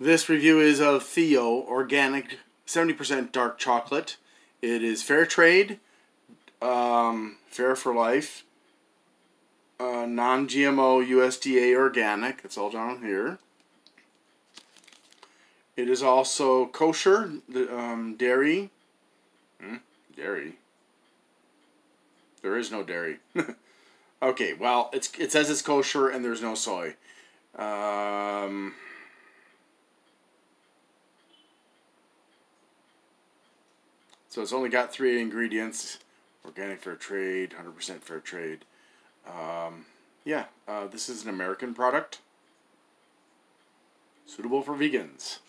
This review is of Theo Organic 70% Dark Chocolate. It is fair trade, um, fair for life, uh, non GMO USDA organic. It's all down here. It is also kosher, um, dairy. Hmm? Dairy. There is no dairy. okay, well, it's it says it's kosher and there's no soy. Um, so it's only got three ingredients: organic fair trade, hundred percent fair trade. Um, yeah, uh, this is an American product, suitable for vegans.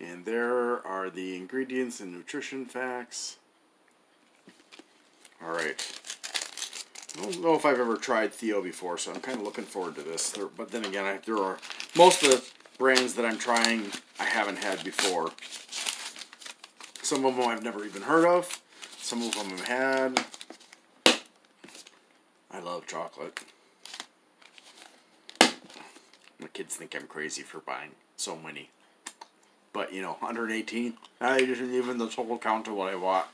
And there are the ingredients and nutrition facts. Alright. I don't know if I've ever tried Theo before, so I'm kind of looking forward to this. There, but then again, I, there are most of the brands that I'm trying I haven't had before. Some of them I've never even heard of. Some of them I've had. I love chocolate. My kids think I'm crazy for buying so many. But, you know, 118, I isn't even the total count of what I bought.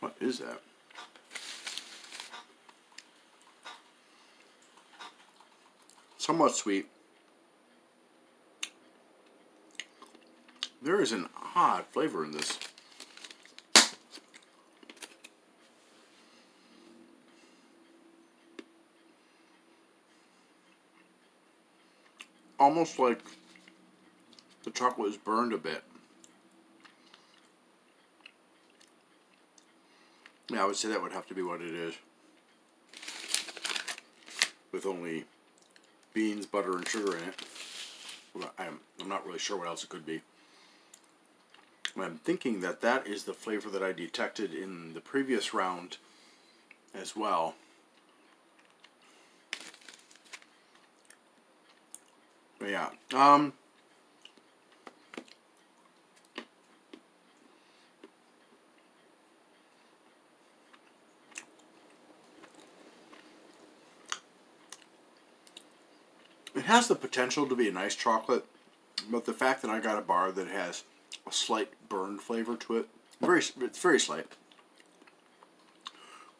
What is that? Somewhat sweet. There is an odd flavor in this. Almost like the chocolate is burned a bit. Yeah, I would say that would have to be what it is. With only beans, butter, and sugar in it. I'm, I'm not really sure what else it could be. I'm thinking that that is the flavor that I detected in the previous round as well. But yeah, um, It has the potential to be a nice chocolate, but the fact that I got a bar that has a slight burned flavor to it, very it's very slight,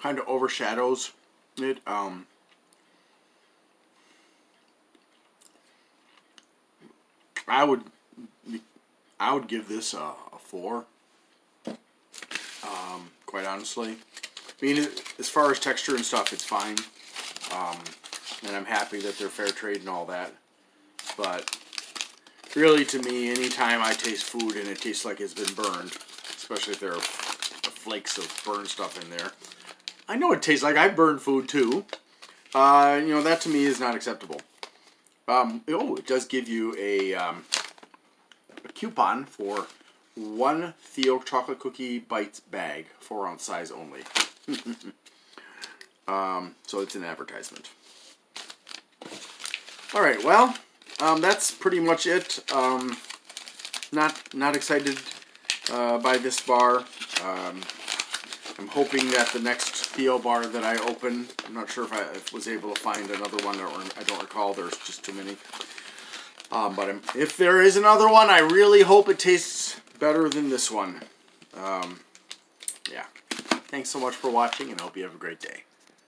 kind of overshadows it. Um, I would I would give this a, a four. Um, quite honestly, I mean, as far as texture and stuff, it's fine. Um, and I'm happy that they're fair trade and all that. But really, to me, anytime I taste food and it tastes like it's been burned, especially if there are flakes of burned stuff in there, I know it tastes like I've burned food too. Uh, you know, that to me is not acceptable. Um, oh, it does give you a, um, a coupon for one Theo chocolate cookie bites bag, four ounce size only. um, so it's an advertisement. All right, well, um, that's pretty much it. Um, not not excited uh, by this bar. Um, I'm hoping that the next Theo bar that I open, I'm not sure if I was able to find another one, or I don't recall. There's just too many. Um, but I'm, if there is another one, I really hope it tastes better than this one. Um, yeah. Thanks so much for watching, and I hope you have a great day.